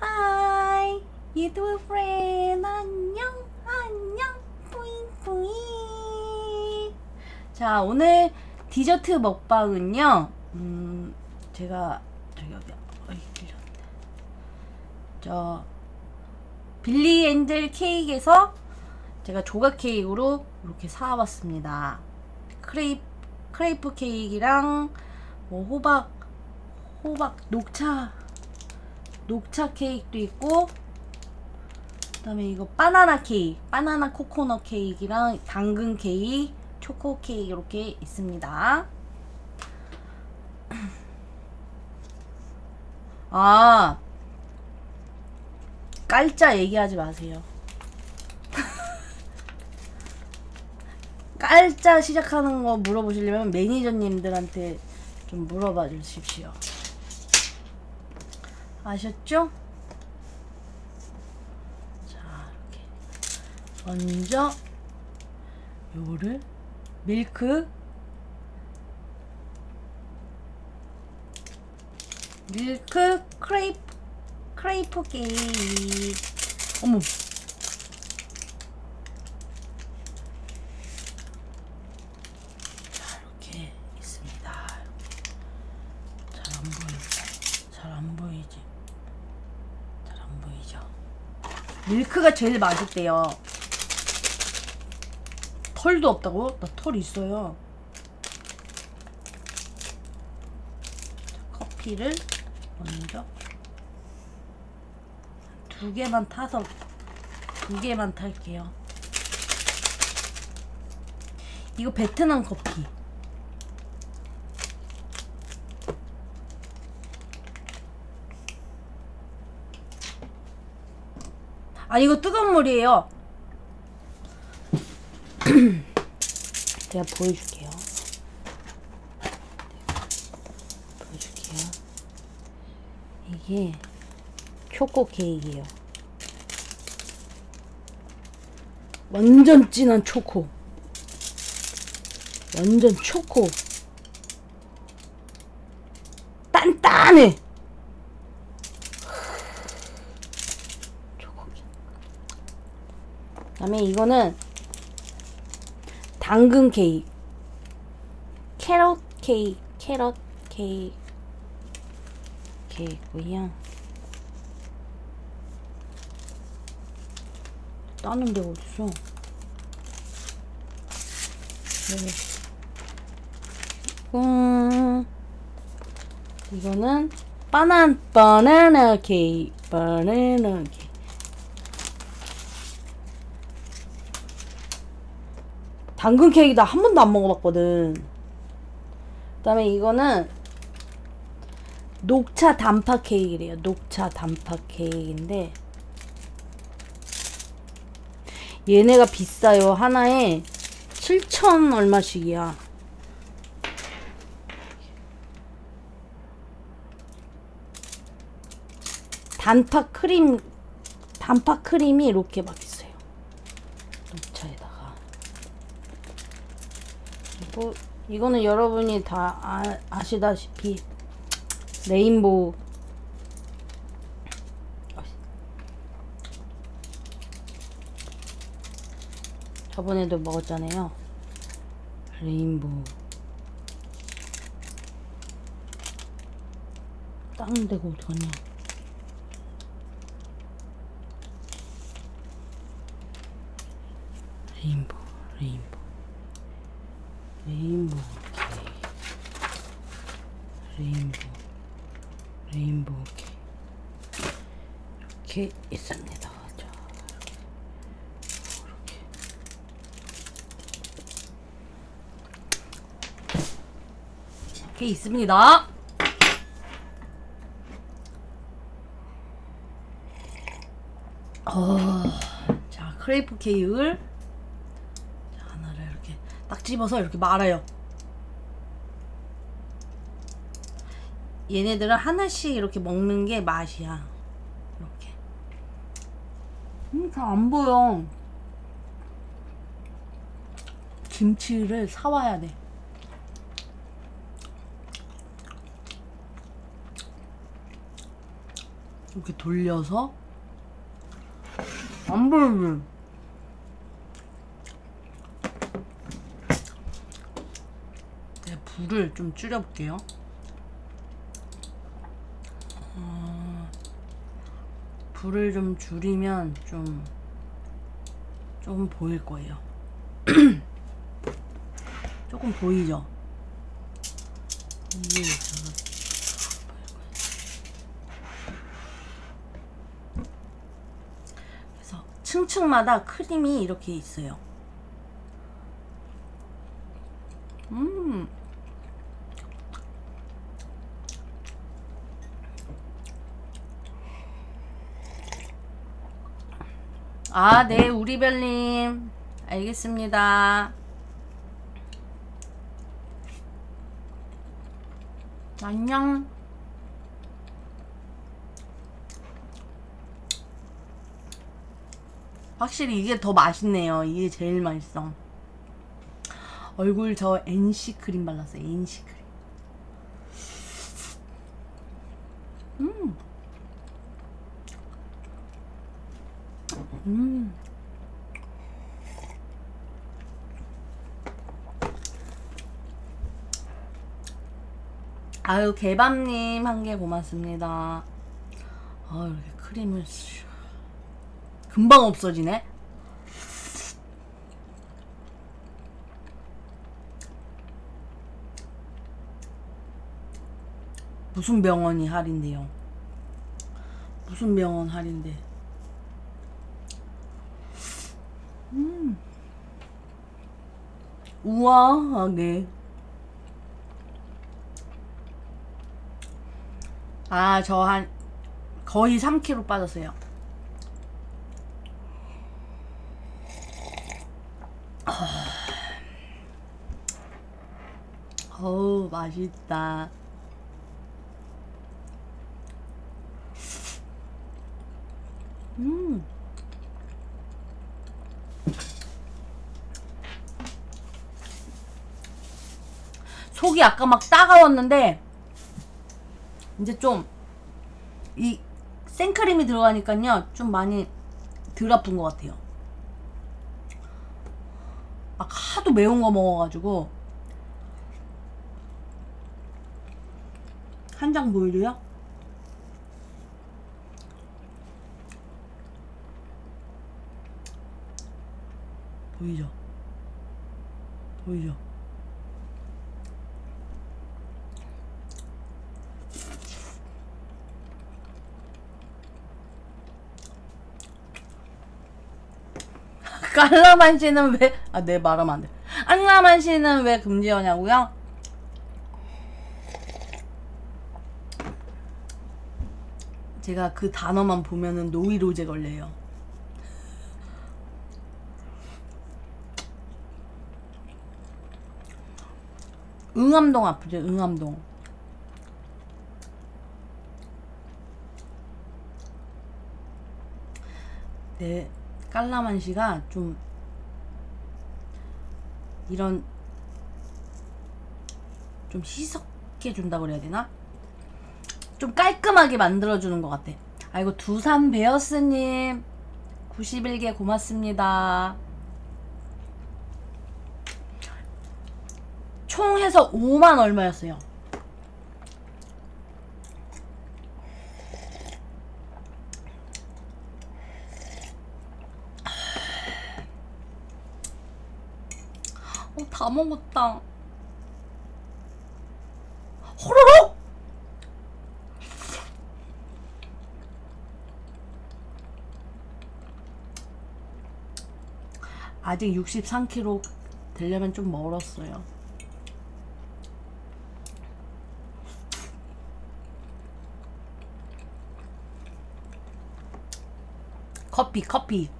Hi YouTube friend. 안녕 안녕. 뿌잉 뿌잉. 자 오늘 디저트 먹방은요 음 제가 저기 여기 어이 빌렸네 저 빌리 엔젤 케이크에서 제가 조각 케이크로 이렇게 사왔습니다. 크레이프 크레이프 케이크랑 뭐 호박 호박 녹차 녹차 케이크도 있고 그다음에 이거 바나나 케이크 바나나 코코넛 케이크랑 당근 케이크 초코 케이크 이렇게 있습니다 아 깔짜 얘기하지 마세요 깔짜 시작하는 거 물어보시려면 매니저님들한테 좀 물어봐 주십시오. 아셨죠? 자, 이렇게. 먼저, 요거를, 밀크, 밀크 크레이프, 크레이프 케이크. 어머. 자, 이렇게 있습니다. 잘 안 보이지? 잘 안 보이지? 잘 안 보이죠? 밀크가 제일 맛있대요. 털도 없다고? 나 털 있어요. 자, 커피를 먼저 두 개만 타서 두 개만 탈게요. 이거 베트남 커피. 아 이거 뜨거운 물이에요. 제가 보여줄게요. 보여줄게요. 이게 초코 케이크예요. 완전 진한 초코. 완전 초코. 단단해. 초코. 그 다음에 이거는 당근 케이크. 캐럿 케이크. 캐럿 케이크. 케이크고요. 따는 데가 어딨어? 네. 음, 이거는 바난 바나나 케이크 바나나 케이크 당근 케이크 나 한 번도 안 먹어봤거든. 그 다음에 이거는 녹차 단팥 케이크래요. 녹차 단팥 케이크인데 얘네가 비싸요. 하나에 7천 얼마씩이야. 단팥 크림 단팥 크림이 이렇게 막 있어요 녹차에다가 그리고 이거는 여러분이 다 아, 아시다시피 레인보우. 저번에도 먹었잖아요. rainbow. 어디 갔냐 rainbow rainbow rainbow 케이크 rainbow rainbow 케이크 이렇게 있습니다 자, 이렇게 있습니다 어, 자 크레이프 케이크를 자, 하나를 이렇게 딱 집어서 이렇게 말아요. 얘네들은 하나씩 이렇게 먹는 게 맛이야. 잘 안 보여. 김치를 사와야 돼. 이렇게 돌려서 안 보이지? 네, 불을 좀 줄여볼게요. 불을 좀 줄이면 좀 조금 보일 거예요. 조금 보이죠? 그래서 층층마다 크림이 이렇게 있어요. 음. 아, 네, 우리별님. 알겠습니다. 안녕. 확실히 이게 더 맛있네요. 이게 제일 맛있어. 얼굴 저 NC 크림 발랐어요. NC 크림. 음. 음. 아유 개밤님 한 개 고맙습니다. 아 이렇게 크림을 슉. 금방 없어지네. 무슨 병원이 할인돼요? 무슨 병원 할인돼? 음. 우아하 아, 저 한 거의 3kg 빠졌어요. 어우, 맛있다. 음. 속이 아까 막 따가웠는데 이제 좀 이 생크림이 들어가니까요 좀 많이 덜 아픈 것 같아요. 아까 하도 매운 거 먹어가지고 한 장 보여줘요? 보이죠? 보이죠? 깔라만 씨는 왜, 아, 내 말하면 안 돼. 깔라만 씨는 왜 금지어냐고요? 제가 그 단어만 보면은 노이로제 걸려요. 응암동 아프죠, 응암동. 네, 깔라만 씨가 좀 이런 좀 희석해 준다고 그래야 되나? 좀 깔끔하게 만들어주는 것 같아. 아이고 두산 베어스님 91개 고맙습니다. 총 해서 5만 얼마였어요. 어, 다 먹었다. 호로록! 아직 63kg 되려면 좀 멀었어요. 커피, 커피.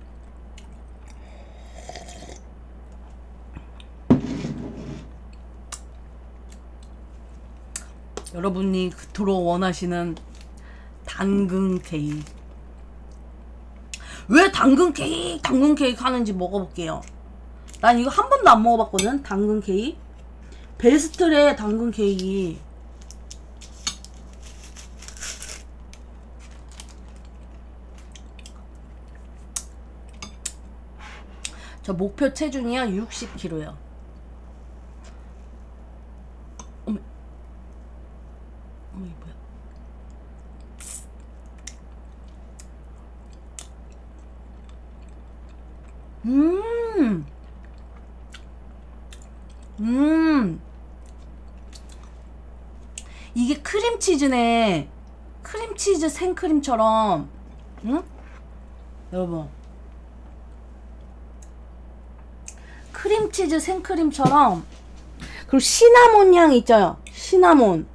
여러분이 그토록 원하시는 당근 케이크. 왜 당근 케이크 당근 케이크 하는지 먹어볼게요. 난 이거 한 번도 안 먹어봤거든 당근 케이크. 베스트래 당근 케이크. 저 목표 체중이요 60kg요. 크림치즈네. 크림치즈 생크림처럼, 응? 여러분. 크림치즈 생크림처럼 그리고 시나몬 향 있죠 시나몬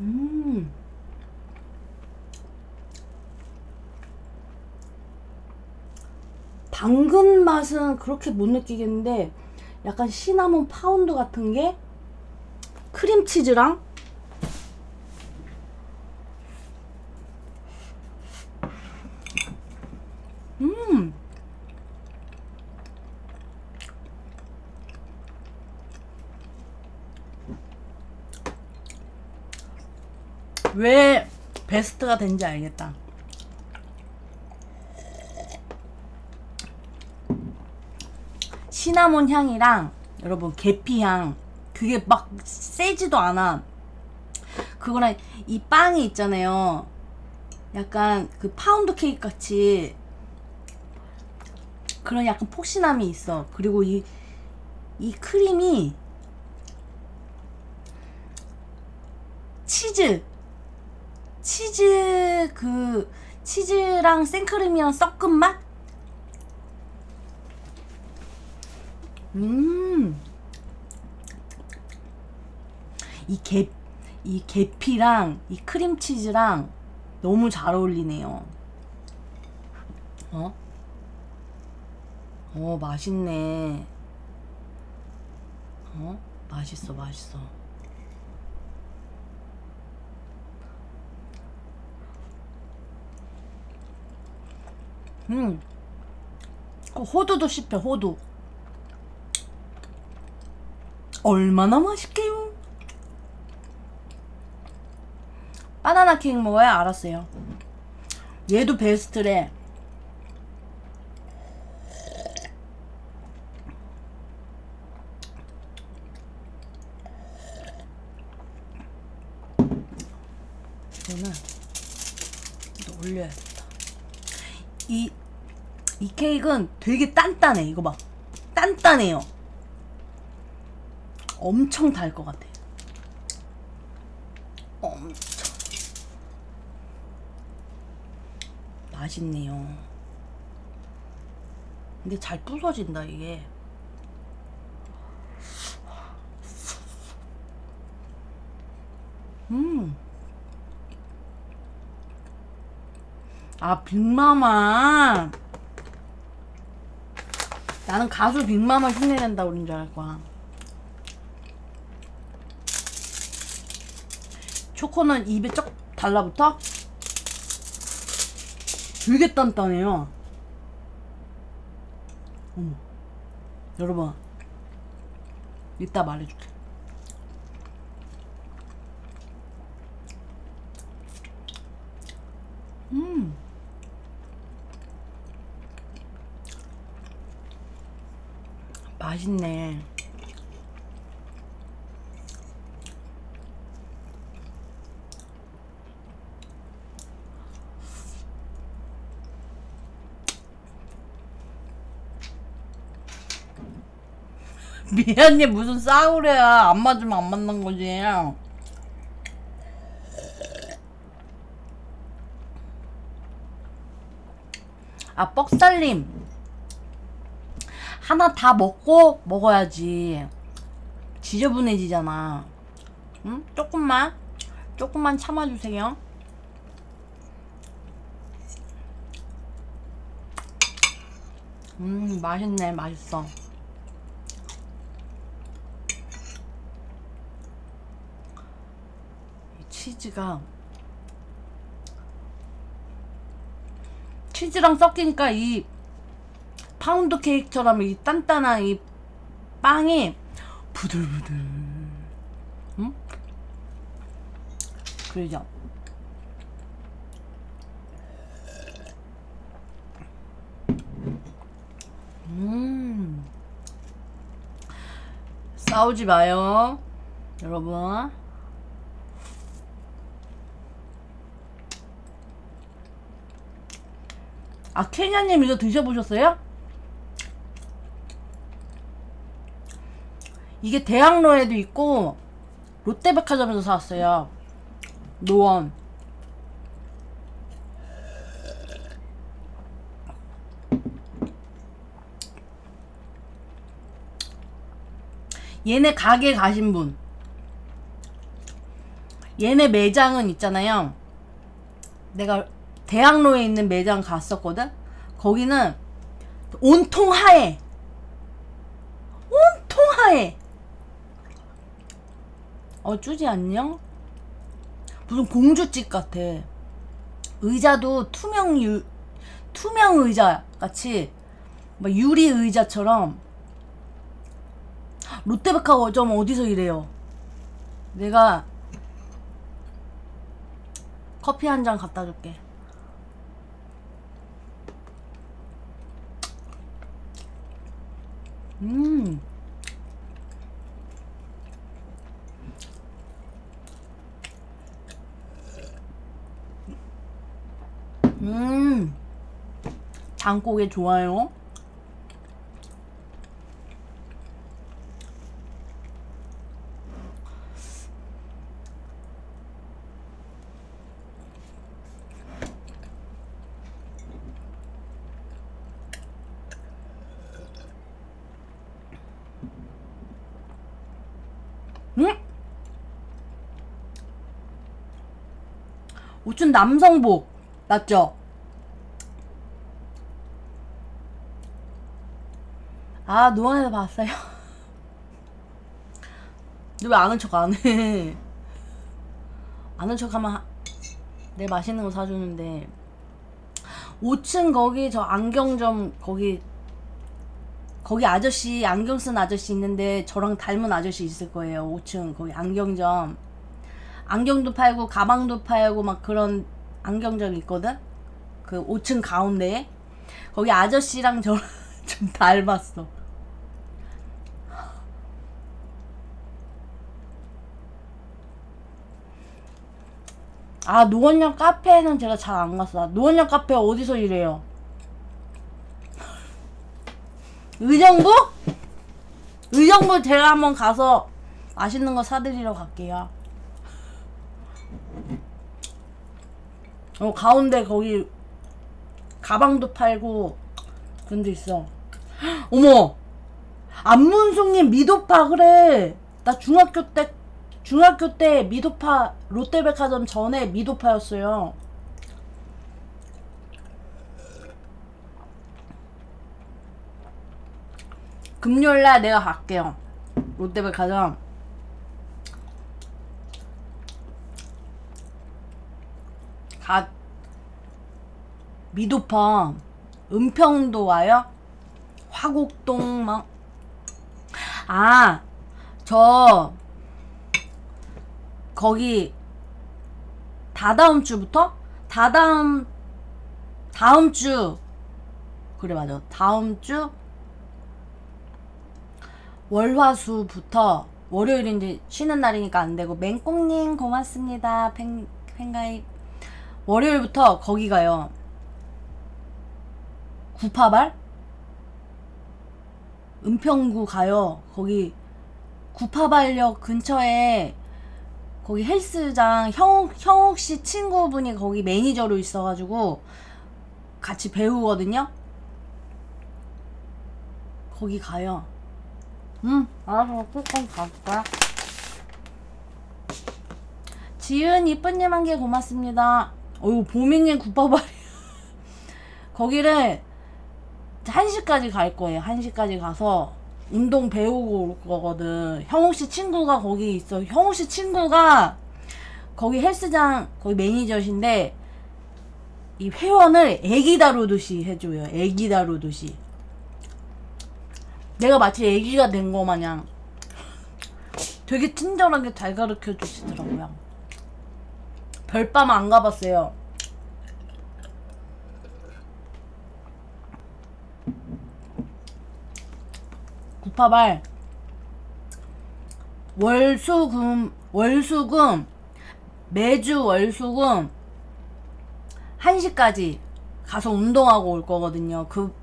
음 당근 맛은 그렇게 못 느끼겠는데 약간 시나몬 파운드 같은 게 크림치즈랑 음. 왜 베스트가 된지 알겠다. 시나몬 향이랑 여러분 계피 향 그게 막 세지도 않아. 그거랑 이 빵이 있잖아요. 약간 그 파운드 케이크 같이 그런 약간 폭신함이 있어. 그리고 이, 이 크림이 치즈, 치즈, 그, 치즈랑 생크림이랑 섞은 맛? 음. 이 계, 이 계피랑 이 크림치즈랑 너무 잘 어울리네요. 어? 어, 맛있네. 어? 맛있어, 맛있어. 음. 그 호두도 씹혀, 호두. 얼마나 맛있게요? 바나나 케이크 먹어야 알았어요. 얘도 베스트래. 이거는 또 올려야겠다. 이, 이 케이크는 되게 단단해. 이거 봐. 단단해요. 엄청 달 것 같아. 엄청. 맛있네요. 근데 잘 부서진다, 이게. 음. 아, 빅마마. 나는 가수 빅마마 흉내낸다 그런 줄알 거야. 초코는 입에 쩍 달라붙어? 되게 단단해요. 어머. 여러분. 이따 말해줄게. 음. 맛있네. 미안해. 무슨 싸우래야. 안 맞으면 안 맞는 거지. 아 뻑살님. 하나 다 먹고 먹어야지. 지저분해지잖아. 응? 조금만. 조금만 참아주세요. 음 맛있네. 맛있어 치즈가 치즈랑 섞이니까 이 파운드 케이크처럼 이 단단한 이 빵이 부들부들 응? 그러죠? 음. 싸우지 마요 여러분. 아, 케냐님 이거 드셔보셨어요? 이게 대학로에도 있고, 롯데백화점에서 사왔어요. 노원. 얘네 가게 가신 분. 얘네 매장은 있잖아요. 내가 대학로에 있는 매장 갔었거든? 거기는 온통 하얘. 온통 하얘. 어, 쭈지 안녕? 무슨 공주집 같아. 의자도 투명 유, 투명 의자 같이, 막 유리 의자처럼 롯데백화점 어디서 이래요? 내가 커피 한 잔 갖다 줄게. 음. 음. 장고개 좋아요. 응? 우춘 남성복. 맞죠? 아 노안에서 봤어요. 너왜 아는 척 안 해? 아는 척 하면 하- 내 맛있는 거 사주는데. 5층 거기 저 안경점 거기 거기 아저씨 안경 쓴 아저씨 있는데 저랑 닮은 아저씨 있을 거예요 5층. 거기 안경점 안경도 팔고 가방도 팔고 막 그런 안경점 있거든? 그 5층 가운데에? 거기 아저씨랑 저랑 좀 닮았어. 아 노원역 카페는 제가 잘 안 갔어. 노원역 카페 어디서 일해요? 의정부? 의정부 제가 한번 가서 맛있는 거 사드리러 갈게요. 어, 가운데 거기 가방도 팔고 그런 데 있어. 헉, 어머! 안문숙님 미도파 그래. 나 중학교 때 중학교 때 미도파 롯데백화점 전에 미도파였어요. 금요일날 내가 갈게요. 롯데백화점. 가 미도파 은평도 와요? 화곡동 막 아, 저 거기 다다음 주부터 다다음 다음 주 그래 맞아. 다음 주 월화수부터 월요일인데 쉬는 날이니까 안 되고 맹꽁님 고맙습니다. 팬 팬가입 월요일부터 거기 가요. 구파발 은평구 가요. 거기 구파발역 근처에 거기 헬스장 형욱 형욱 씨 친구분이 거기 매니저로 있어가지고 같이 배우거든요. 거기 가요. 응, 알아서 조금 갈까? 지은 이쁜님 한 개 고맙습니다. 어유 보민님 굿바바리. 거기를 1시까지 갈 거예요. 1시까지 가서 운동 배우고 올 거거든. 형욱 씨 친구가 거기 있어. 형욱 씨 친구가 거기 헬스장 거기 매니저신데 이 회원을 애기 다루듯이 해줘요. 애기 다루듯이. 내가 마치 애기가 된 거 마냥 되게 친절하게 잘 가르쳐 주시더라고요. 별밤 안 가봤어요. 구파발 월수금 월수금 매주 월수금 1시까지 가서 운동하고 올 거거든요. 그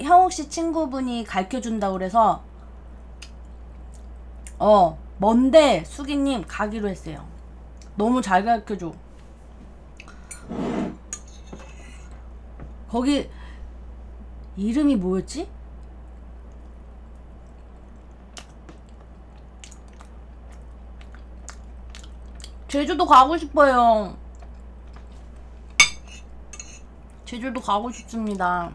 형욱 씨 친구분이 가르쳐 준다고 그래서 어, 먼데 수기님 가기로 했어요. 너무 잘 가르쳐 줘. 거기 이름이 뭐였지? 제주도 가고 싶어요. 제주도 가고 싶습니다.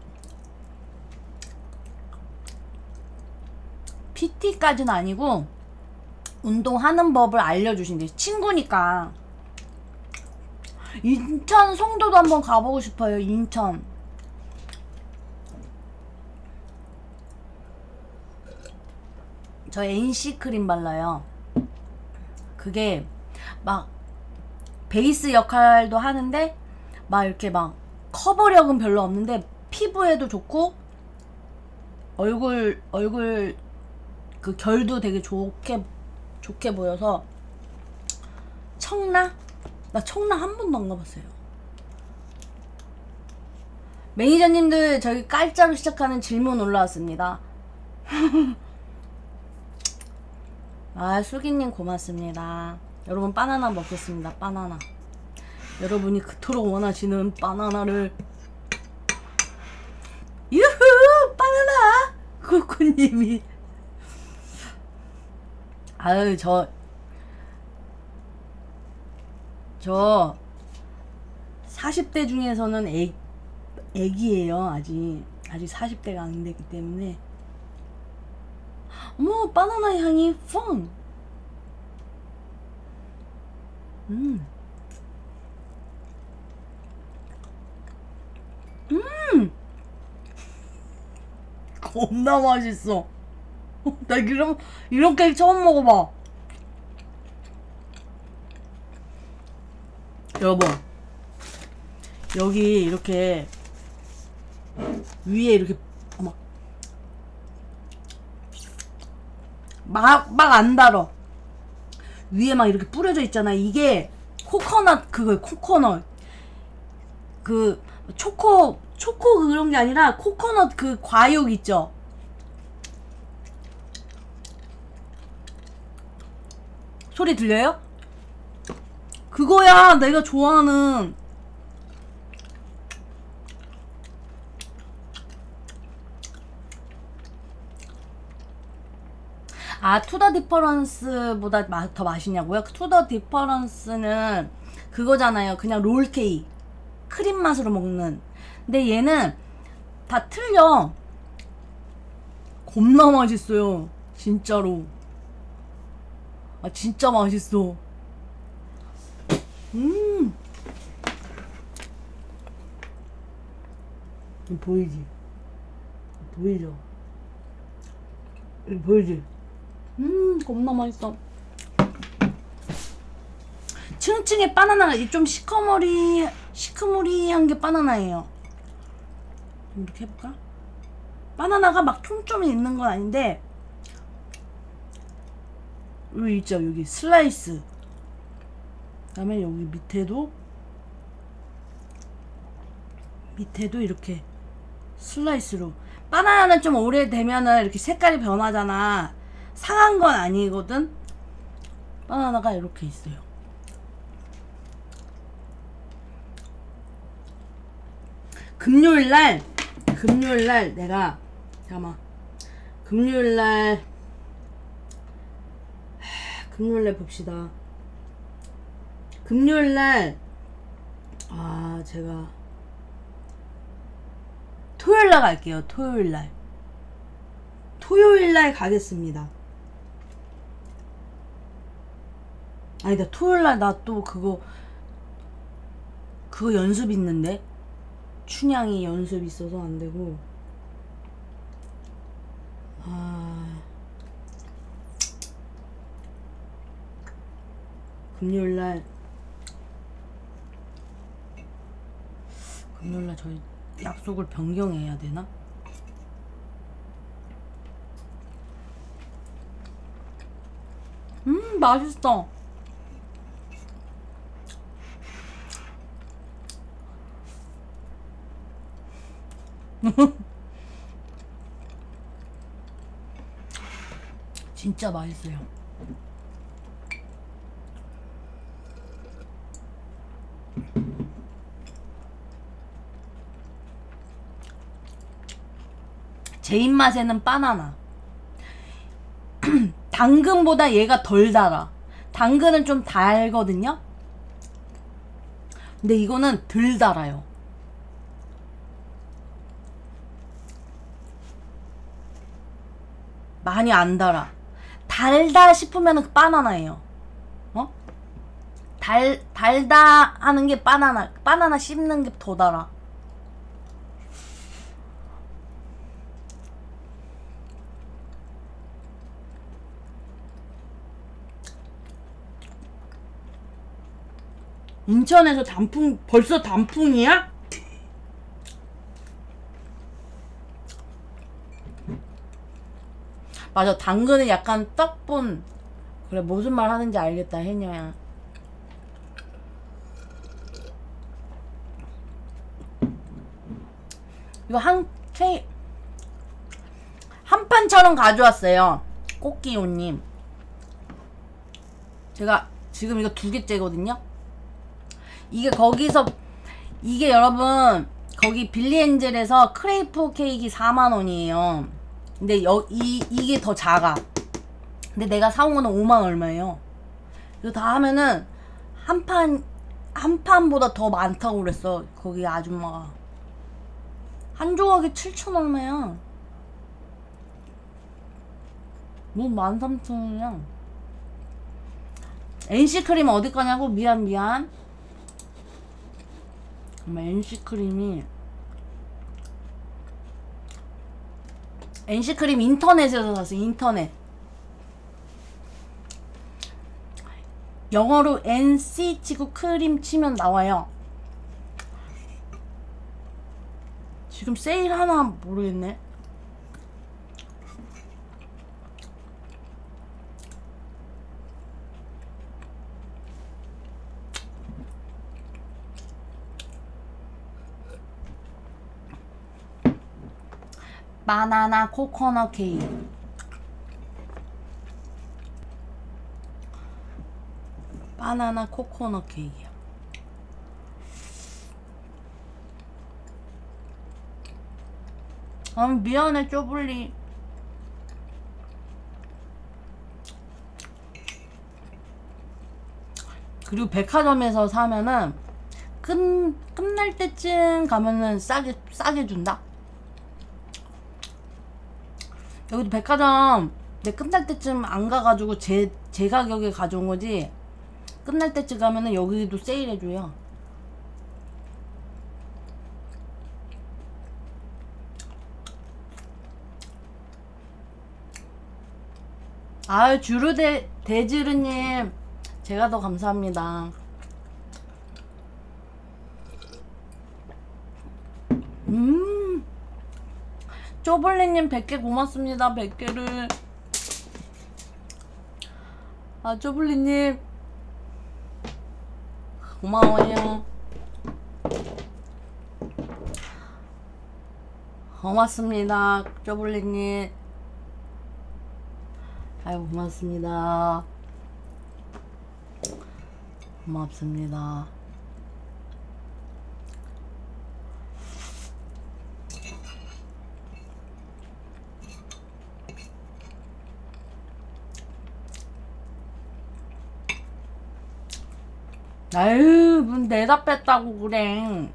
PT까지는 아니고 운동하는 법을 알려주신대. 친구니까. 인천 송도도 한번 가보고 싶어요. 인천. 저 NC 크림 발라요. 그게 막 베이스 역할도 하는데 막 이렇게 막 커버력은 별로 없는데 피부에도 좋고 얼굴 얼굴 그 결도 되게 좋게 좋게 보여서 청라? 나 청라 한 번도 안 가봤어요. 매니저님들 저기 깔짜로 시작하는 질문 올라왔습니다. 아, 수기님 고맙습니다. 여러분, 바나나 먹겠습니다. 바나나. 여러분이 그토록 원하시는 바나나를. 유후! 바나나! 쿠쿠님이. 아유, 저. 저. 40대 중에서는 애, 애기예요, 아직. 아직 40대가 안 됐기 때문에. 어머 바나나 향이 펑. 음. 음. 겁나 맛있어. 나 이런 이런 케이크 처음 먹어봐. 여러분 여기 이렇게 위에 이렇게 어머 막, 막 안 달어. 위에 막 이렇게 뿌려져 있잖아. 이게 코코넛, 그거, 코코넛. 그, 초코, 초코 그런 게 아니라 코코넛 그 과육 있죠? 소리 들려요? 그거야, 내가 좋아하는. 아, 투더 디퍼런스보다 마, 더 맛있냐고요? 투더 디퍼런스는 그거잖아요. 그냥 롤케이크. 크림 맛으로 먹는. 근데 얘는 다 틀려. 겁나 맛있어요. 진짜로. 아, 진짜 맛있어. 음. 보이지? 보이죠? 보이지? 음 겁나 맛있어 층층에 바나나가 좀 시커머리 시커머리한 게 바나나예요 이렇게 해볼까? 바나나가 막 총점이 있는 건 아닌데 여기 있죠? 여기 슬라이스. 그 다음에 여기 밑에도 밑에도 이렇게 슬라이스로. 바나나는 좀 오래되면은 이렇게 색깔이 변하잖아. 상한 건 아니거든. 바나나가 이렇게 있어요. 금요일날 금요일날 내가 잠깐만. 금요일날 금요일날 봅시다. 금요일날 아 제가 토요일날 갈게요 토요일날. 토요일날 가겠습니다. 아니다 토요일날 나 또 그거 그거 연습 있는데? 춘향이 연습 있어서 안 되고. 아 금요일날. 금요일날 저희 약속을 변경해야 되나? 음음 맛있어. 진짜 맛있어요 제 입맛에는 바나나 당근보다 얘가 덜 달아. 당근은 좀 달거든요? 근데 이거는 덜 달아요. 많이 안 달아. 달다 싶으면 바나나예요. 어? 달, 달다 하는 게 바나나. 바나나 씹는 게 더 달아. 인천에서 단풍 벌써 단풍이야? 맞아 당근은 약간 떡분 그래 무슨 말 하는지 알겠다 해녀야. 이거 한 케이 한 판처럼 가져왔어요 꽃기호님. 제가 지금 이거 두 개째거든요 이게 거기서 이게 여러분 거기 빌리엔젤에서 크레이프 케이크 4만원이에요. 근데 여, 이, 이게 더 작아. 근데 내가 사온 거는 5만 얼마예요? 이거 다 하면은 한 판 한 판보다 더 많다고 그랬어 거기 아줌마가. 한 조각에 7천 얼마야? 뭐 13,000원이야. NC크림 어디 거냐고? 미안 미안 정말 NC크림이 NC크림 인터넷에서 샀어 인터넷. 영어로 NC 치고 크림 치면 나와요. 지금 세일 하나 모르겠네 바나나 코코넛 케이크 바나나 코코넛 케이크야 아 미안해 쪼블리. 그리고 백화점에서 사면은 끝, 끝날 때쯤 가면은 싸게 싸게 준다 여기도 백화점. 내 끝날 때쯤 안 가가지고 제, 제 가격에 가져온 거지. 끝날 때쯤 가면은 여기도 세일해줘요. 아유 주르데 대지르님. 제가 더 감사합니다 음 쪼블리님 100개 고맙습니다 100개를. 아 쪼블리님. 고마워요. 고맙습니다 쪼블리님. 아유 고맙습니다. 고맙습니다 아유, 문 내다 뺐다고 그래.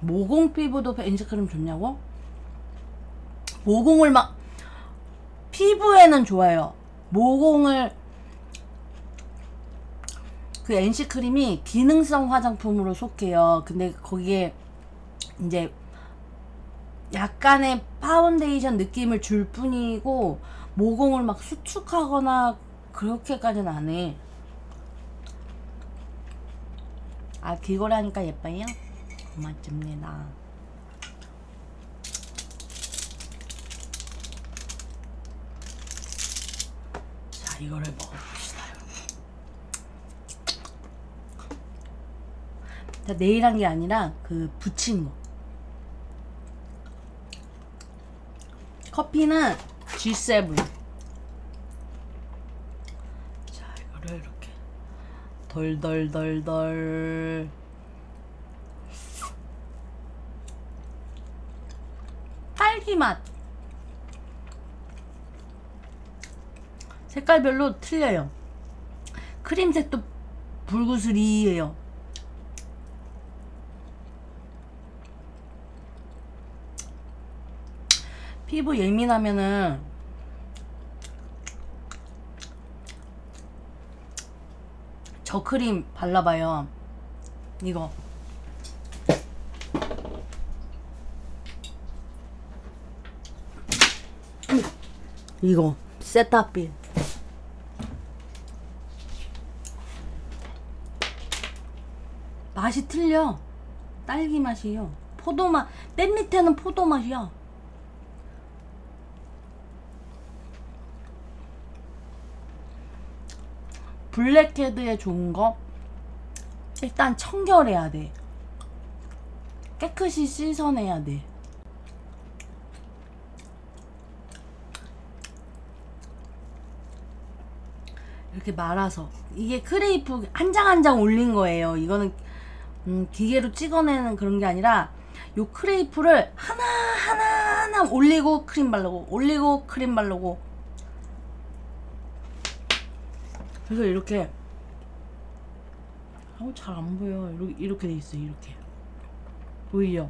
모공 피부도 NC크림 좋냐고? 모공을 막 피부에는 좋아요. 모공을 그 NC 크림이 기능성 화장품으로 속해요. 근데 거기에 이제 약간의 파운데이션 느낌을 줄 뿐이고 모공을 막 수축하거나 그렇게까지는 안 해. 아 하니까 예뻐요? 맛집니다. 자, 이거를 먹어봅시다. 자, 내일 한 게 아니라 그 부친 거. 커피는 G7. 자, 이거를 이렇게 덜덜덜덜 딸기 맛. 색깔별로 틀려요. 크림색도 불구슬이에요. 피부 예민하면은 저 크림 발라봐요. 이거. 이거. 세타필. 맛이 틀려. 딸기 맛이요. 포도 맛맨 밑에는 포도 맛이야 블랙헤드에 좋은 거? 일단 청결해야 돼. 깨끗이 씻어내야 돼. 이렇게 말아서. 이게 크레이프 한 장 한 장 올린 거예요. 이거는 음, 기계로 찍어내는 그런 게 아니라 요 크레이프를 하나 하나 하나 올리고 크림 바르고 올리고 크림 바르고 그래서 이렇게 아우 잘 안 보여. 이렇게, 이렇게 돼 있어 이렇게. 보이죠?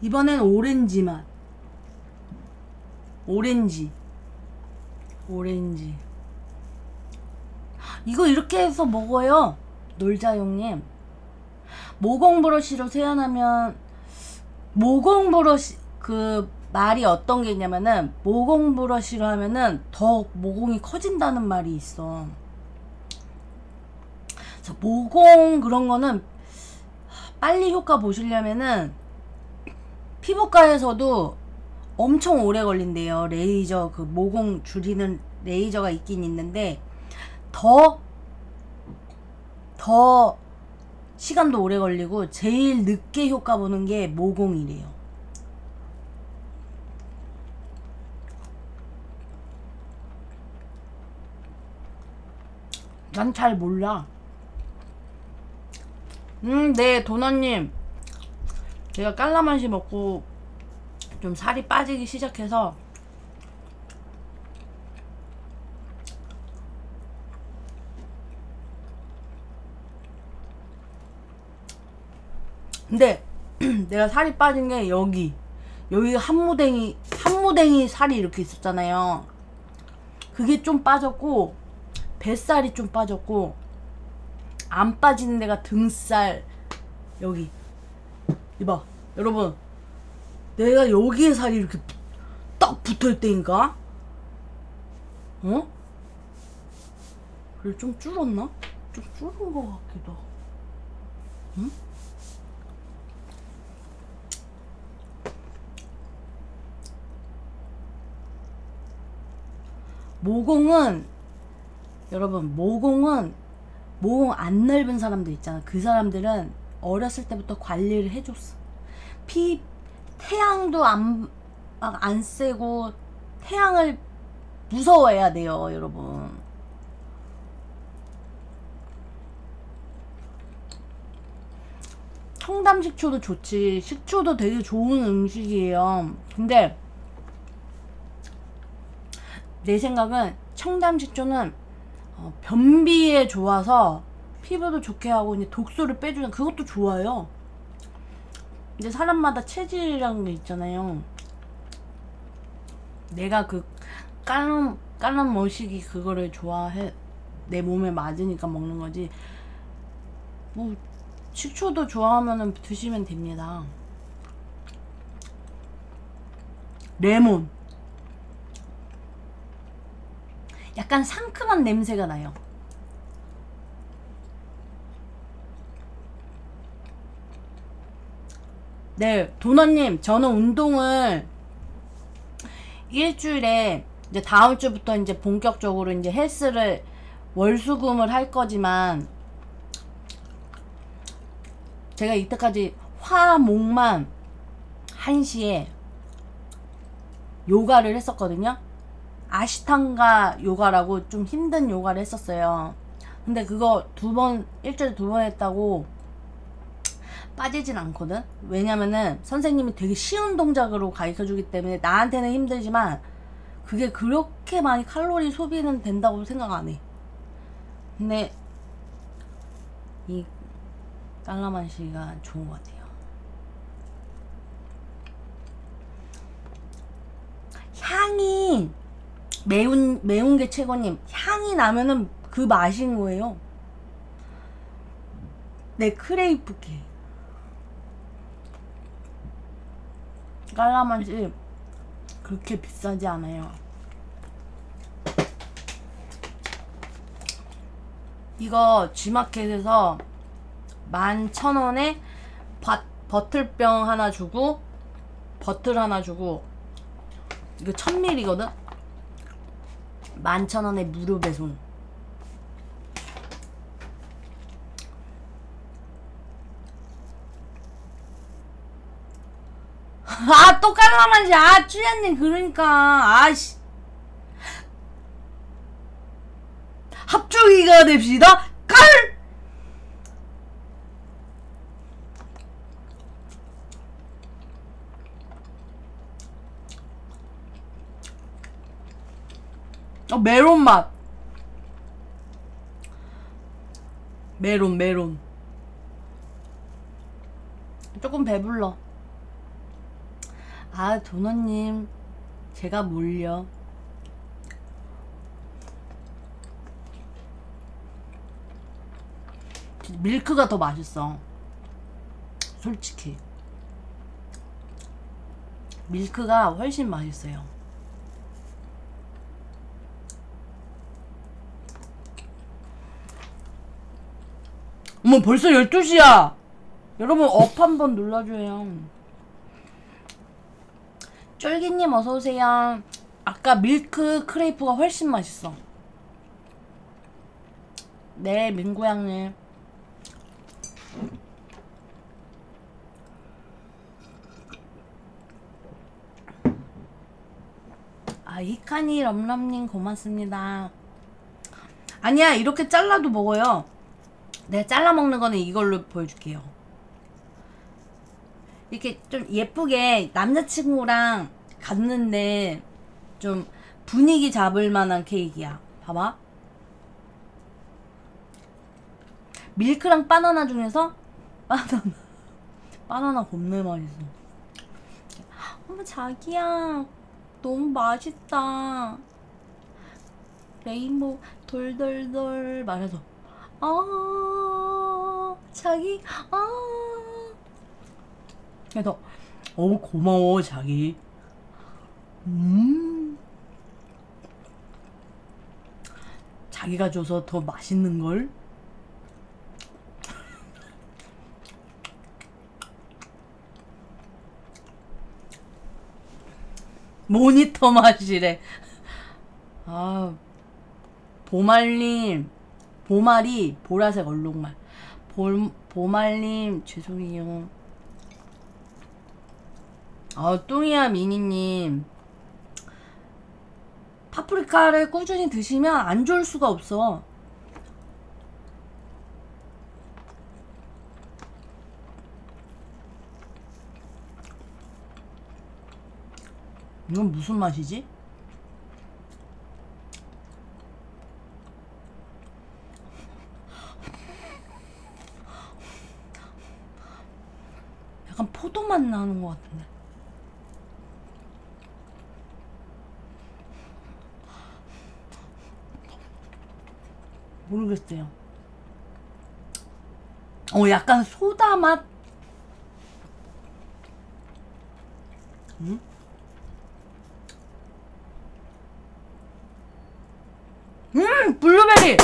이번엔 오렌지 맛. 오렌지. 오렌지. 이거 이렇게 해서 먹어요 놀자 형님. 모공 브러쉬로 세안하면 모공 브러쉬 그 말이 어떤 게 있냐면은 모공 브러쉬로 하면은 더 모공이 커진다는 말이 있어 그래서 모공 그런 거는 빨리 효과 보시려면은 피부과에서도 엄청 오래 걸린대요. 레이저 그 모공 줄이는 레이저가 있긴 있는데 더 더 시간도 오래 걸리고 제일 늦게 효과 보는 게 모공이래요. 난 잘 몰라. 음, 네, 도너님. 제가 깔라만시 먹고 좀 살이 빠지기 시작해서 근데 내가 살이 빠진 게 여기 여기 한무댕이 한무댕이 살이 이렇게 있었잖아요 그게 좀 빠졌고 뱃살이 좀 빠졌고 안 빠지는 데가 등살 여기 이봐 여러분 내가 여기에 살이 이렇게 딱 붙어 있다니까? 어? 그래 좀 줄었나? 좀 줄은 것 같기도 하고. 응? 모공은 여러분 모공은 모공 안 넓은 사람들 있잖아 그 사람들은 어렸을 때부터 관리를 해줬어 피 태양도 안, 안 쐬고 태양을 무서워해야 돼요, 여러분. 청담 식초도 좋지. 식초도 되게 좋은 음식이에요. 근데 내 생각은 청담 식초는 어, 변비에 좋아서 피부도 좋게 하고 이제 독소를 빼주는 그것도 좋아요. 근데 사람마다 체질이라는 게 있잖아요. 내가 그 깔람 깔람 머시기 그거를 좋아해 내 몸에 맞으니까 먹는 거지. 뭐 식초도 좋아하면은 드시면 됩니다. 레몬. 약간 상큼한 냄새가 나요. 네, 도너님, 저는 운동을 일주일에 이제 다음 주부터 이제 본격적으로 이제 헬스를 월수금을 할 거지만 제가 이때까지 화목만 1시에 요가를 했었거든요. 아시탄가 요가라고 좀 힘든 요가를 했었어요. 근데 그거 두 번, 일주일에 두 번 했다고 빠지진 않거든? 왜냐면은 선생님이 되게 쉬운 동작으로 가르쳐 주기 때문에 나한테는 힘들지만 그게 그렇게 많이 칼로리 소비는 된다고 생각 안 해. 근데 이 깔라만시가 좋은 것 같아요. 향이 매운 매운 게 최고님. 향이 나면은 그 맛인 거예요. 네 크레이프 케이크. 깔라만시 그렇게 비싸지 않아요. 이거 G마켓에서 11,000원에 버틀병 하나 주고 버틀 하나 주고 이거 1000ml거든? 11,000원에 무료 배송 아, 또 깔라만시. 아, 쭈야님, 그러니까. 아씨. 합주기가 됩시다. 깔! 어, 메론 맛. 메론, 메론. 조금 배불러. 아, 도너님. 제가 몰려. 밀크가 더 맛있어. 솔직히. 밀크가 훨씬 맛있어요. 어머, 벌써 12시야! 여러분, 업 한번 눌러줘요. 쫄기님 어서오세요. 아까 밀크 크레이프가 훨씬 맛있어. 네, 민구양님. 아, 히카니 럼럼님 고맙습니다. 아니야, 이렇게 잘라도 먹어요. 내가 잘라 먹는 거는 이걸로 보여줄게요. 이렇게 좀 예쁘게 남자친구랑 갔는데 좀 분위기 잡을 만한 케이크야. 봐봐. 밀크랑 바나나 중에서 바나나 바나나 겁내 맛있어. 어머 자기야 너무 맛있다. 레인보우 돌돌돌 말해서 아 자기? 아 그래서 어 고마워 자기. 음. 자기가 줘서 더 맛있는 걸? 모니터 맛이래. 아 보말님 보말이 보라색 얼룩말. 보, 보말님 죄송해요. 아 뚱이야 미니님. 파프리카를 꾸준히 드시면 안 좋을 수가 없어. 이건 무슨 맛이지? 약간 포도 맛 나는 것 같은데. 모르겠어요. 어, 약간 소다 맛? 음? 음, 블루베리!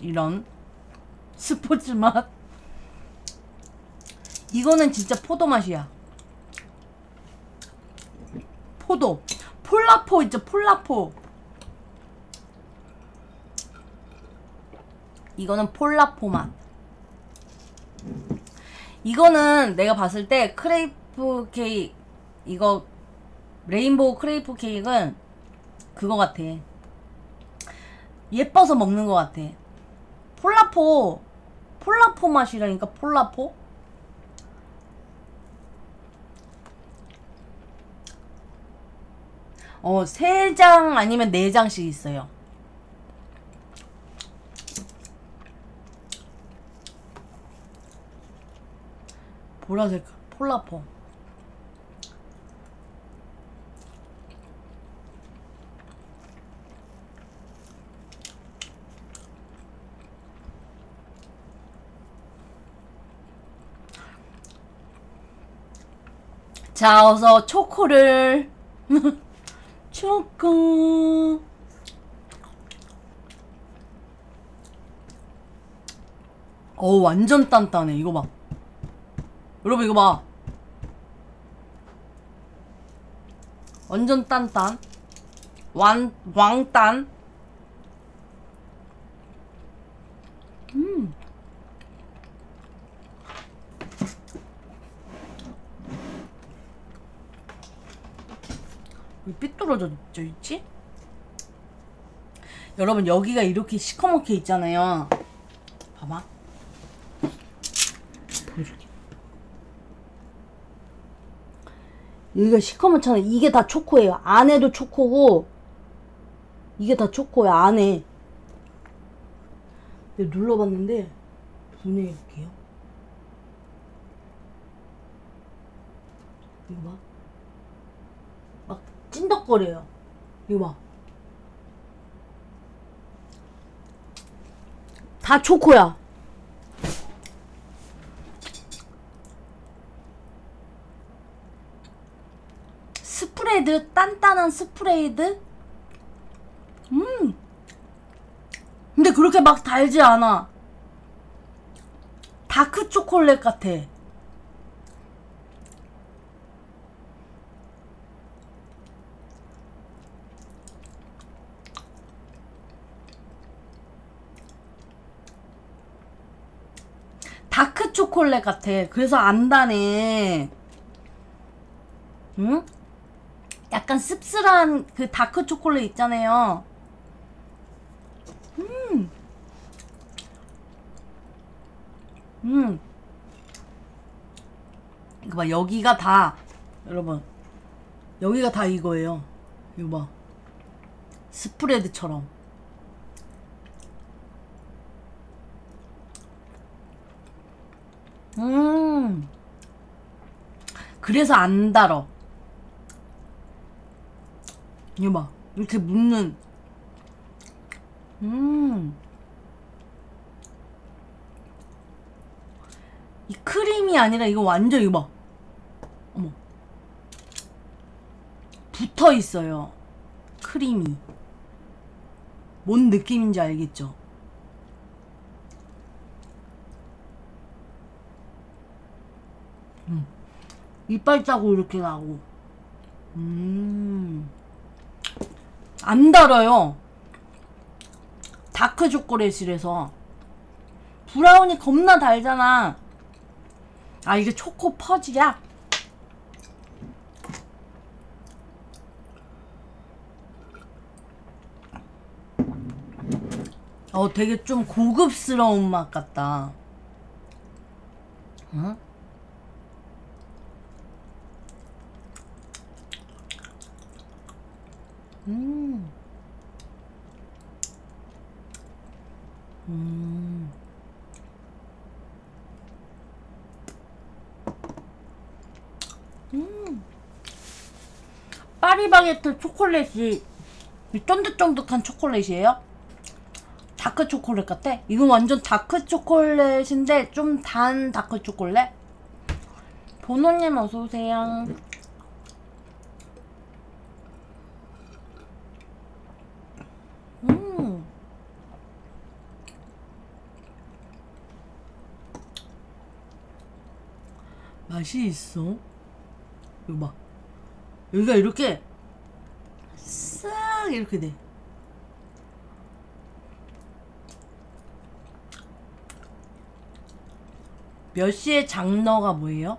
이런. 스포츠 맛. 이거는 진짜 포도 맛이야. 포도. 폴라포 있죠, 폴라포. 이거는 폴라포 맛. 이거는 내가 봤을 때 크레이프 케이크 이거 rainbow 크레이프 케이크는 그거 같아. 예뻐서 먹는 것 같아. 폴라포 폴라포 맛이라니까 폴라포? 어, 세장 아니면 네 장씩 있어요. 보라색 폴라포. 자, 어서 초코를. 초코. 어, 완전 단단해. 이거 봐. 여러분, 이거 봐. 완전 단단. 완, 왕단. 음. 왜 삐뚤어져 있지? 여러분 여기가 이렇게 시커멓게 있잖아요. 봐봐. 여기가 시커멓잖아. 이게 다 초코예요. 안에도 초코고 이게 다 초코야 안에. 내가 눌러봤는데 분해해볼게요. 이거 봐. 막 찐덕거려요. 이거 봐. 다 초코야. 스프레드 단단한 스프레드. 음. 근데 그렇게 막 달지 않아. 다크 초콜릿 같아. 다크 초콜릿 같아. 그래서 안 다네. 응? 약간 씁쓸한 그 다크 초콜릿 있잖아요. 음. 음. 이거 봐, 여기가 다, 여러분. 여기가 다 이거예요. 이거 봐. 스프레드처럼. 음. 그래서 안 달어. 이거 봐. 이렇게 묻는. 음. 이 크림이 아니라 이거 완전 이거 봐. 어머. 붙어 있어요. 크림이. 뭔 느낌인지 알겠죠? 이빨 자국 이렇게 나고. 음. 안 달아요. 다크 초콜릿이라서. 브라운이 겁나 달잖아. 아, 이게 초코 fudge야? 어, 되게 좀 고급스러운 맛 같다. 응? 음. 음. 음. 파리바게트 초콜릿이 이 쫀득쫀득한 초콜릿이에요? 다크 초콜릿 같아? 이건 완전 다크 초콜릿인데 좀 단 다크 초콜릿? 보노님 어서오세요. 음. 맛이 있어. 이거 봐. 여기가 이렇게 싹 이렇게 돼. 몇 시에 장너가 뭐예요?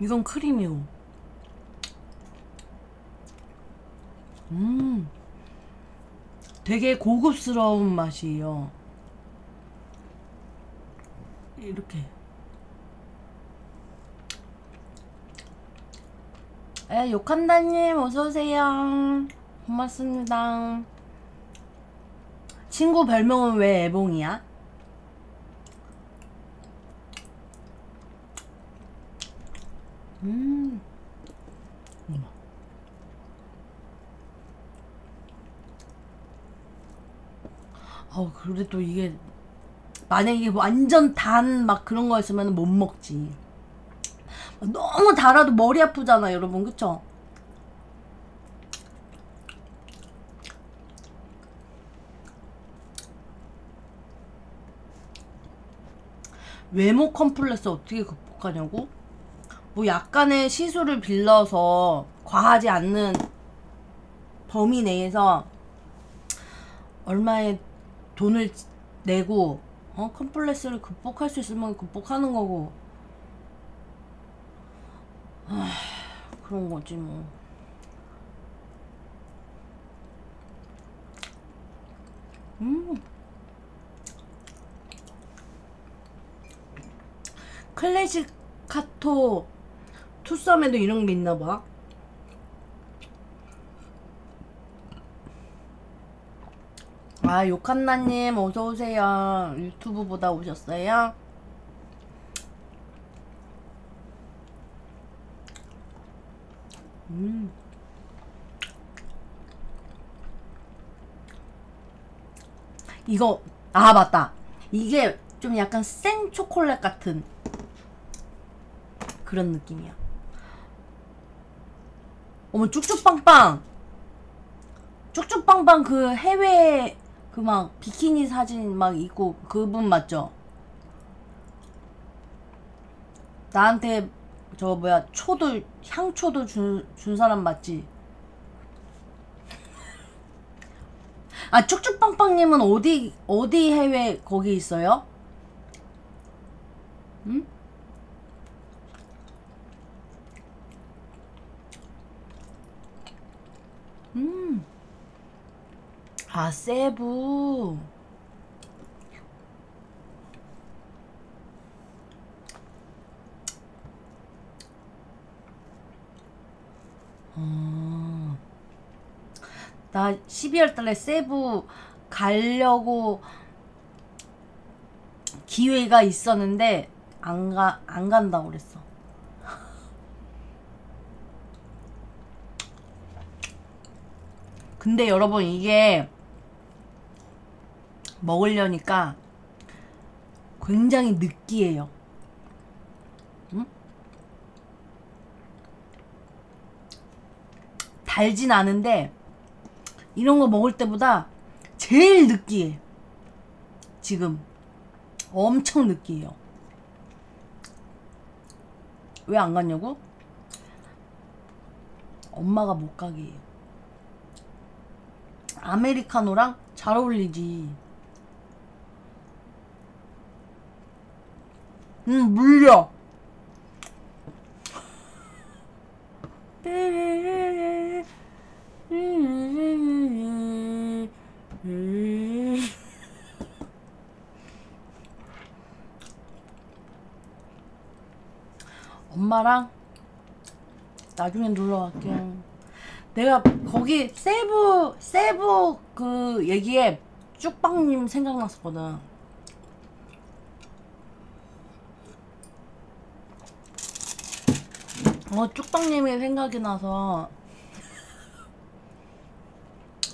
이건 크림이고. 음. 되게 고급스러운 맛이에요. 이렇게. 에, 욕한다님, 어서오세요. 고맙습니다. 친구 별명은 왜 애봉이야? 음. 어, 그래도 이게 만약에 완전 단 막 그런 거였으면 못 먹지. 너무 달아도 머리 아프잖아, 여러분. 그쵸? 외모 컴플렉스 어떻게 극복하냐고? 뭐 약간의 시술을 빌려서 과하지 않는 범위 내에서 얼마의 돈을 내고 어 컴플렉스를 극복할 수 있으면 극복하는 거고 아, 그런 거지 뭐. 음. 클래식 카토 투썸에도 이런 게 있나 봐. 아, 요칸나님, 어서오세요. 유튜브보다 오셨어요? 음. 이거, 아, 맞다. 이게 좀 약간 생 초콜릿 같은 그런 느낌이야. 어머, 쭉쭉빵빵! 쭉쭉빵빵 그 해외 그 막 비키니 사진 막 있고 그분 맞죠? 나한테 저 뭐야 초도 향초도 준, 준 사람 맞지? 아 쭉쭉빵빵님은 어디 어디 해외 거기 있어요? 응? 음. 아, 세부. 어. 나 12월 달에 세부 가려고 기회가 있었는데 안 가, 안 간다고 그랬어. 근데 여러분 이게 먹으려니까 굉장히 느끼해요. 응? 달진 않은데 이런 거 먹을 때보다 제일 느끼해. 지금 엄청 느끼해요. 왜 안 갔냐고? 엄마가 못 가게 해요. 아메리카노랑 잘 어울리지. 음, 물려. 엄마랑 나중에 놀러 갈게요. 내가 거기 세부 세부 그 얘기에 쭉빵님 생각났었거든. 어 쭉빵님이 생각이 나서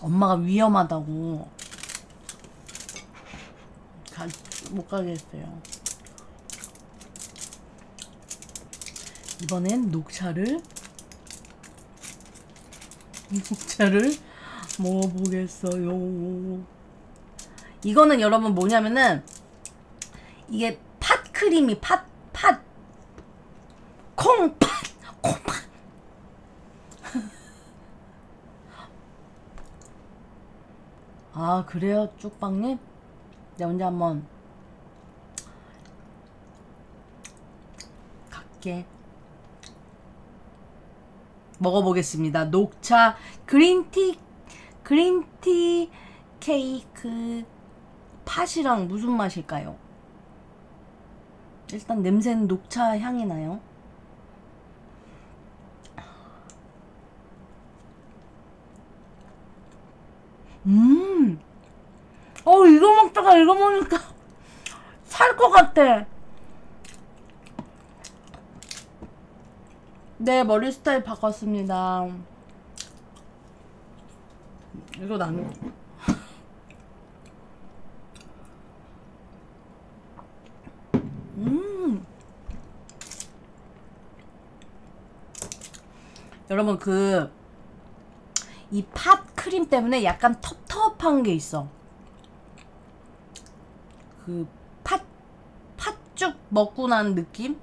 엄마가 위험하다고 가, 못 가게 했어요. 이번엔 녹차를 녹차를 먹어보겠어요. 이거는 여러분 뭐냐면은 이게 팥 크림이 팥, 콩팥. 아, 그래요, 쭉빵님? 내 언제 한번 갈게. 먹어보겠습니다. 녹차 그린티 그린티 케이크 팥이랑 무슨 맛일까요? 일단 냄새는 녹차 향이 나요. 음, 어 이거 먹으니까 살 것 같아. 네, 머리 스타일 바꿨습니다. 이거 나는 음. 여러분 그 이 팥 크림 때문에 약간 텁텁한 게 있어. 그 팥 팥죽 먹고 난 느낌?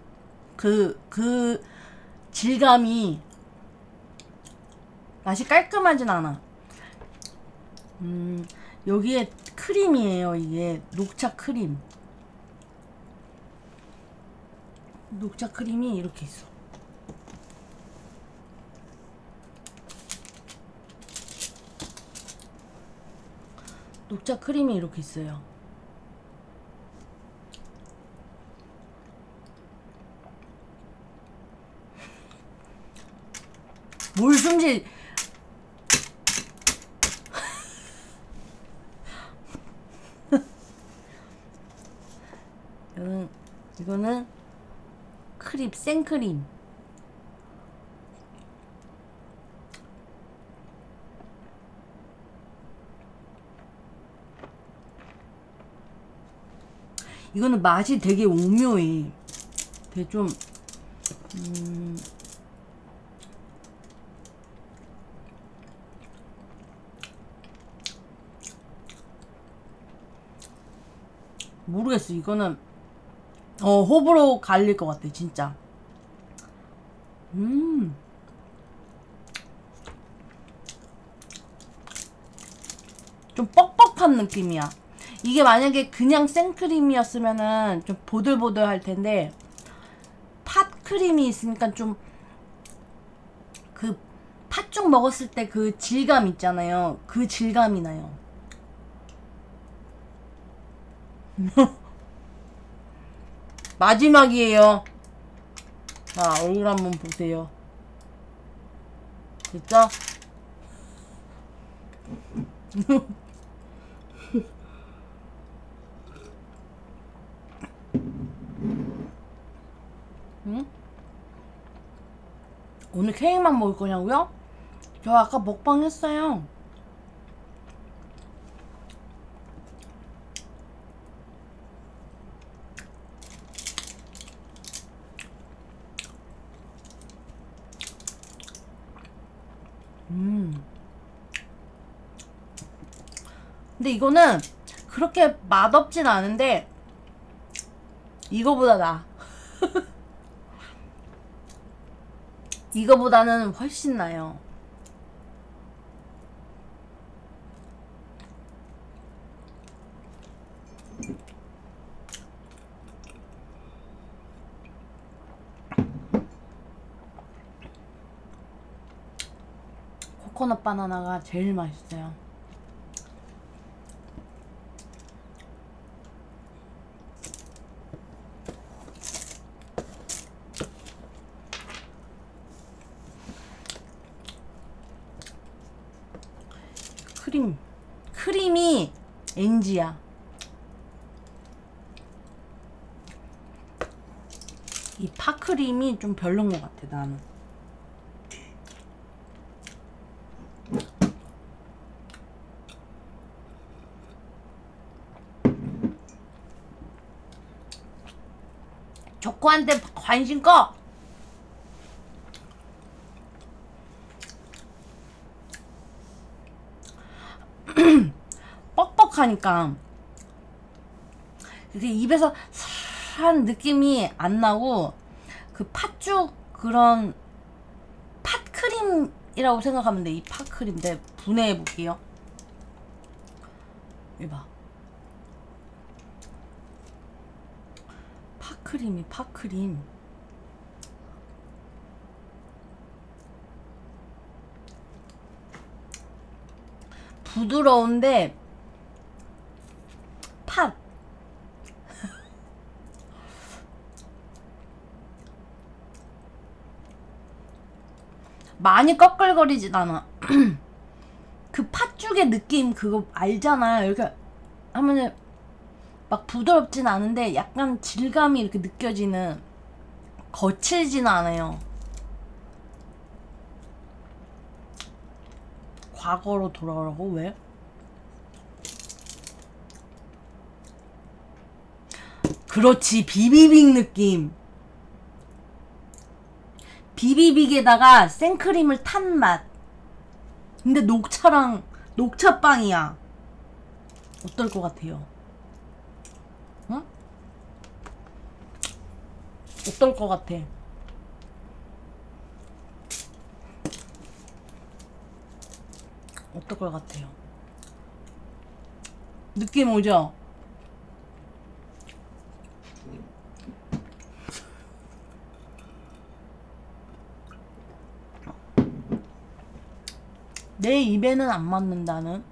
그 그 질감이 맛이 깔끔하진 않아. 음, 여기에 크림이에요. 이게 녹차 크림. 녹차 크림이 이렇게 있어. 녹차 크림이 이렇게 있어요. 뭘 숨지 이거는 이거는 크림 생크림. 이거는 맛이 되게 오묘해. 되게 좀 음, 모르겠어. 이거는 어 호불호 갈릴 것 같아 진짜. 음. 좀 뻑뻑한 느낌이야. 이게 만약에 그냥 생크림이었으면은 좀 보들보들 할 텐데 팥 크림이 있으니까 좀 그 팥죽 먹었을 때 그 질감 있잖아요. 그 질감이 나요 마지막이에요. 자, 얼굴 한번 보세요. 됐죠? 응? 오늘 케이크만 먹을 거냐고요? 저 아까 먹방 했어요. 음. 근데 이거는 그렇게 맛없진 않은데 이거보다 나. 이거보다는 훨씬 나요. 코코넛 바나나가 제일 맛있어요. 크림 크림이 엔지야. 이 좀 별론 것 같아 나는. 조코한테 관심 꺼. 뻑뻑하니까 이게 입에서 싹한 느낌이 안 나고 그 팥죽 그런 팥크림이라고 생각하면 돼. 이 팥크림. 내 분해해 볼게요. 이봐. 팥크림이 팥크림. 부드러운데 팥 많이 꺼끌거리진 않아 그 팥죽의 느낌 그거 알잖아요 이렇게 하면은 막 부드럽진 않은데 약간 질감이 이렇게 느껴지는 거칠진 않아요. 과거로 돌아가라고? 왜? 그렇지. 비비빅 느낌 비비빅에다가 생크림을 탄 맛 근데 녹차랑 녹차빵이야 어떨 것 같아요? 응? 어떨 것 같아? 어떨 것 같아요? 느낌 오죠? 내 입에는 안 맞는다는.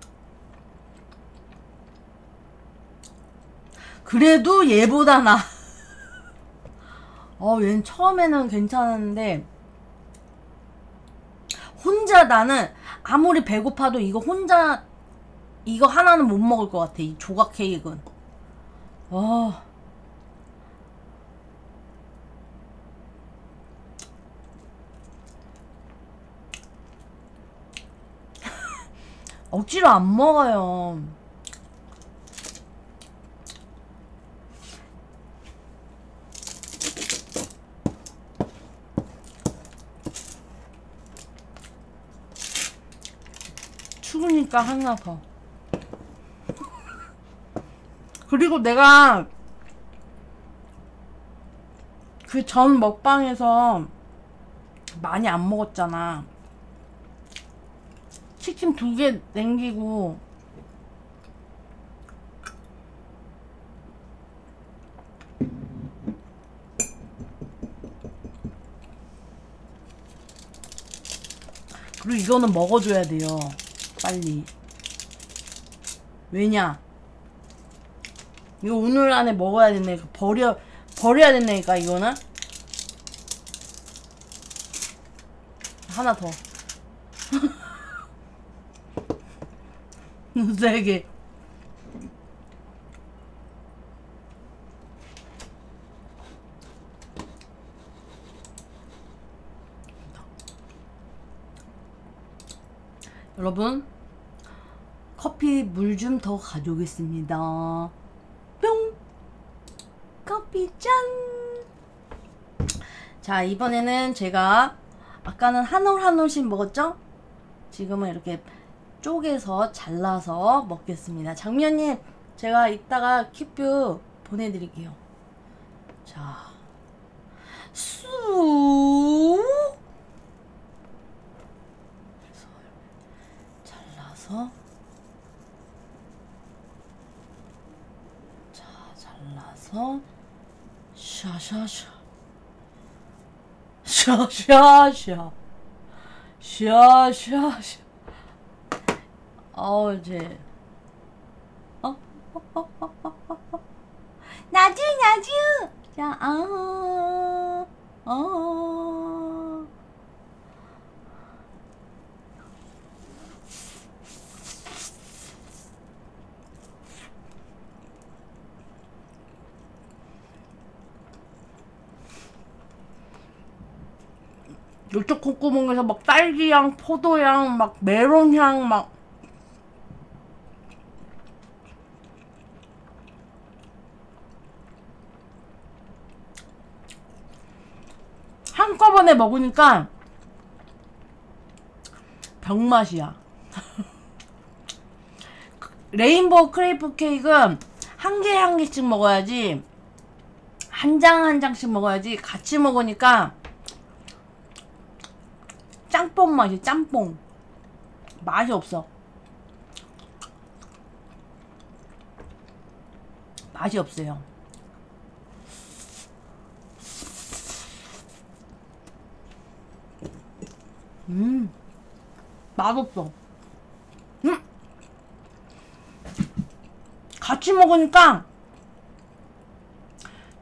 그래도 얘보다 나. 어, 얘는 처음에는 괜찮은데 혼자 나는 아무리 배고파도 이거 혼자 이거 하나는 못 먹을 것 같아 이 조각 케이크는. 어 억지로 안 먹어요 추우니까 하나 더. 그리고 내가 그 전 먹방에서 많이 안 먹었잖아. 치킨 두 개 남기고 그리고 이거는 먹어줘야 돼요. 빨리. 왜냐? 이거 오늘 안에 먹어야 된다니까. 버려, 버려야 된다니까, 이거는. 하나 더. 세 개. 여러분 커피 물 좀 더 가져오겠습니다. 뿅! 커피 짠자 이번에는 제가 아까는 한 올 한 올씩 먹었죠? 지금은 이렇게 쪼개서 잘라서 먹겠습니다. 장면님 제가 이따가 큐뷰 보내드릴게요. 자 쑥. 잘라서 자 잘라서 샤샤샤. 샤샤샤. 샤샤샤 어? 어? 어? 어? 어? 어? 나주 나주 자 아, 어. 이쪽 콧구멍에서 막 딸기향, 포도향, 막 메론향, 막 한꺼번에 먹으니까 병맛이야. rainbow 크레이프 케이크는 한 개 한 개씩 먹어야지 한 장한 장씩 먹어야지 같이 먹으니까 짬뽕 맛이 짬뽕. 맛이 없어. 맛이 없어요 음 맛없어 음 같이 먹으니까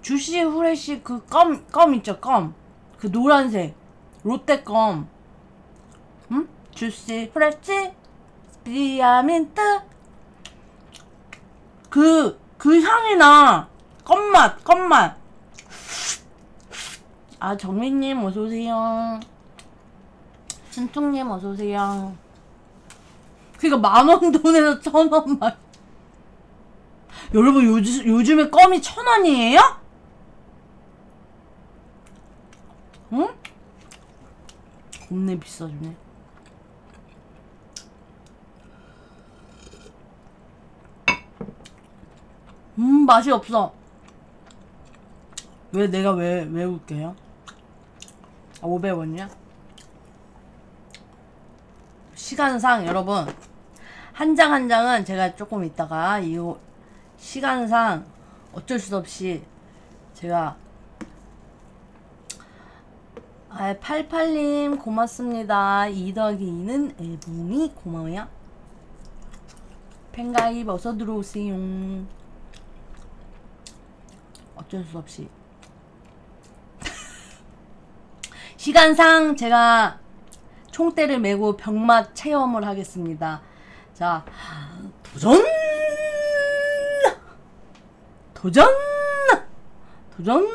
주시 후레쉬 그 껌, 껌 있죠, 껌. 그 노란색. 롯데 껌. 응? 주시 후레쉬 스피아민트. 그, 그 향이 나. 껌맛, 껌맛. 아, 정민님 어서오세요. 순퉁님 어서오세요. 그니까 만원 돈에서 천원 맛. 여러분 요즘, 요즘에 껌이 천 원이에요? 응? 겁내 비싸주네. 음, 맛이 없어. 왜 내가 왜, 왜 웃겨요? 아, 500원이야? 시간상 여러분 한장한 장은 제가 조금 있다가 이 시간상 어쩔 수 없이 제가 아, 88님 고맙습니다. 2 더하기 2는 애붕이 고마워요. 팬가입 어서 들어오세요. 어쩔 수 없이. 시간상 제가 총대를 메고 병맛 체험을 하겠습니다. 자, 도전! 도전! 도전!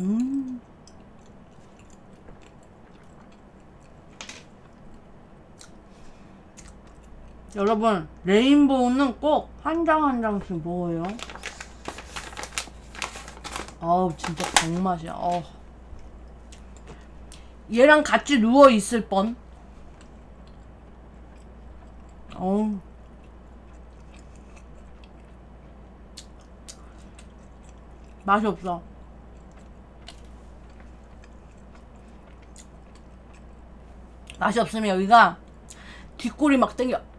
음. 여러분 레인보우는 꼭 한 장 한 장씩 먹어요. 아우 진짜 병맛이야. 어. 얘랑 같이 누워 있을 뻔. 어우. 맛이 없어. 맛이 없으면 여기가 뒷골이 막 땡겨.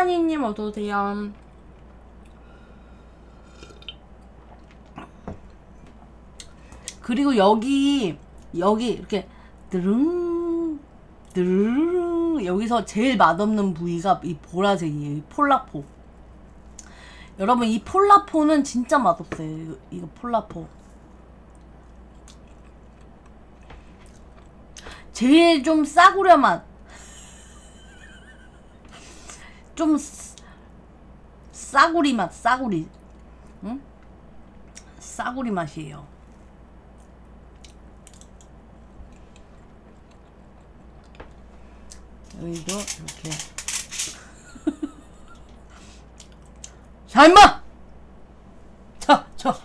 착하니님 어서오세요. 그리고 여기, 여기 이렇게 드릉, 드릉, 여기서 제일 맛없는 부위가 이 보라색이에요. 이 폴라포. 여러분, 이 폴라포는 진짜 맛없어요. 이거 폴라포. 제일 좀 싸구려 맛. 좀 쓰- 싸구리 맛, 싸구리. 응? 싸구리 맛이에요. 여기도 이렇게. 자, 임마! 자, 자.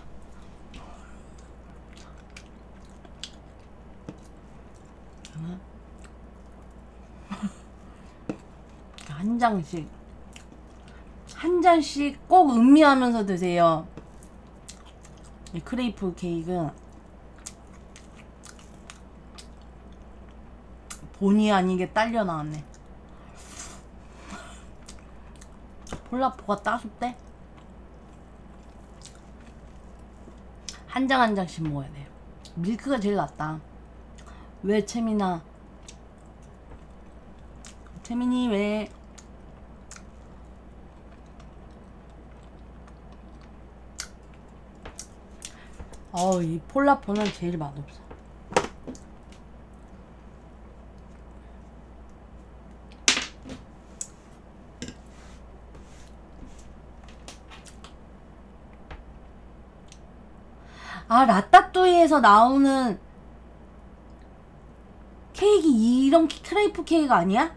한 장씩 한 잔씩 꼭 음미하면서 드세요. 이 크레이프 케이크 본의 아니게 딸려 나왔네. 폴라포가 따숩대? 한 장 한 장씩 먹어야 돼요. 밀크가 제일 낫다. 왜 채미나? 채민이 왜? 어우 이 폴라포는 제일 맛없어. 아 라따뚜이에서 나오는 케이크 이런 크레이프 케이크 아니야?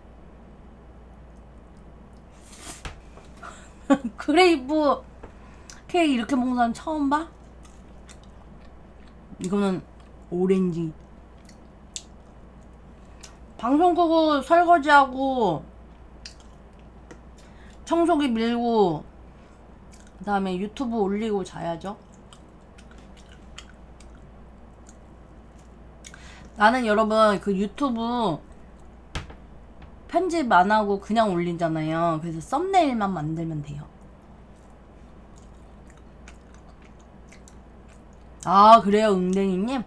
크레이프 케이크 이렇게 먹는 사람 처음 봐? 이거는 오렌지. 방송 끄고 설거지하고 청소기 밀고 그 다음에 유튜브 올리고 자야죠. 나는 여러분 그 유튜브 편집 안 하고 그냥 올리잖아요. 그래서 썸네일만 만들면 돼요 아 그래요 응댕이님?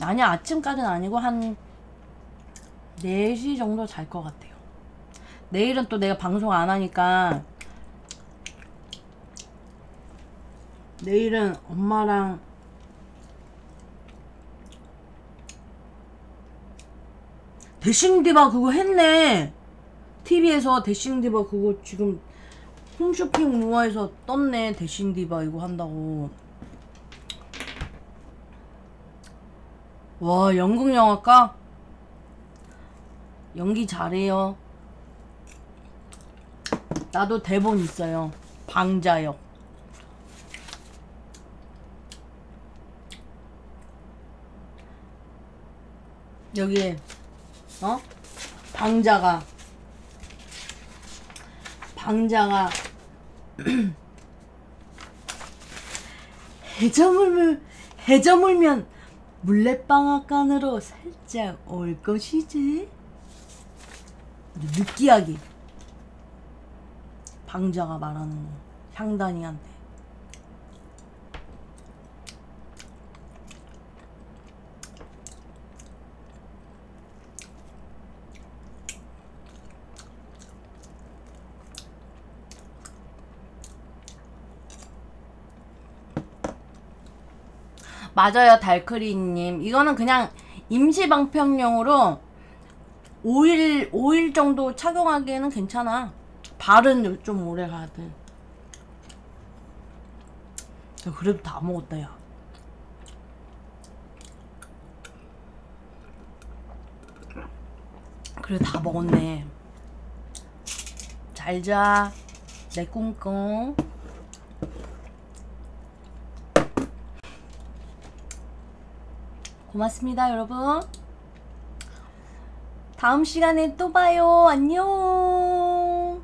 아니 아침까지는 아니고 한 4시 정도 잘 것 같아요. 내일은 또 내가 방송 안 하니까 내일은 엄마랑 대싱디바 그거 했네. TV에서 대싱디바 그거 지금 홈쇼핑 모아에서 떴네 대싱디바 이거 한다고. 와 연극 영화과 연기 잘해요. 나도 대본 있어요. 방자역. 여기에 어? 방자가. 방자가 해저물물 해저물면 물레방앗간으로 살짝 올 것이지. 느끼하게. 방자가 말하는 거 향단이한테 맞아요 달크리님. 이거는 그냥 임시방편용으로 5일 5일 정도 착용하기에는 괜찮아. 발은 좀 오래 가야 돼. 야, 그래도 다 먹었다 야. 그래 다 먹었네. 잘 자. 내 꿈꿔 고맙습니다, 여러분. 다음 시간에 또 봐요. 안녕.